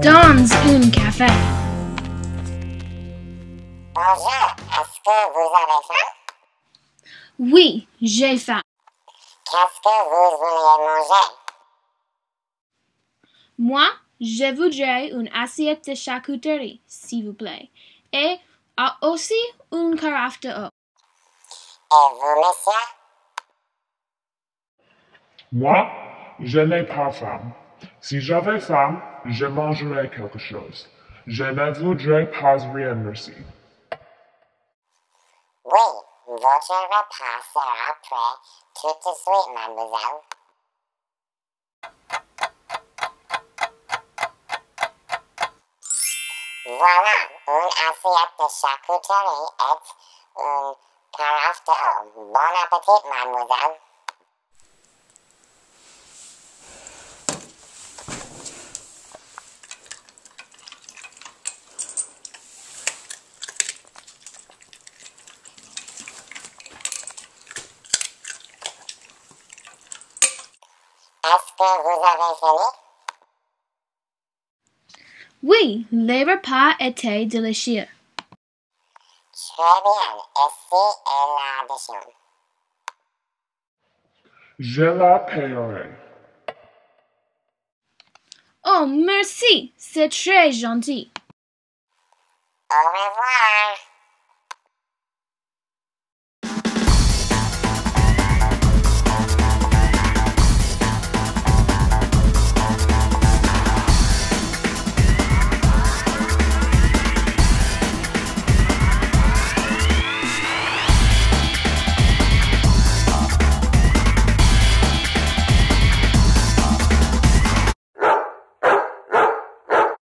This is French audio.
prendre un café. Bonjour, est-ce que vous avez faim? Oui, j'ai faim. Qu'est-ce que vous voulez manger? Moi, je voudrais une assiette de charcuterie, s'il vous plaît, et aussi une carafe de eau. Et vous, monsieur? Moi, je n'ai pas faim. Si j'avais faim, je mangerais quelque chose. Je ne voudrais pas rien, merci. Oui, votre repas sera prêt tout de suite, mademoiselle. Voilà, une assiette de charcuterie et une carafe d'eau. Bon appétit, mademoiselle. Oui, les repas étaient délicieux. Très bien. Ici est l'addition. Je la paierai. Oh, merci, c'est très gentil. Au revoir.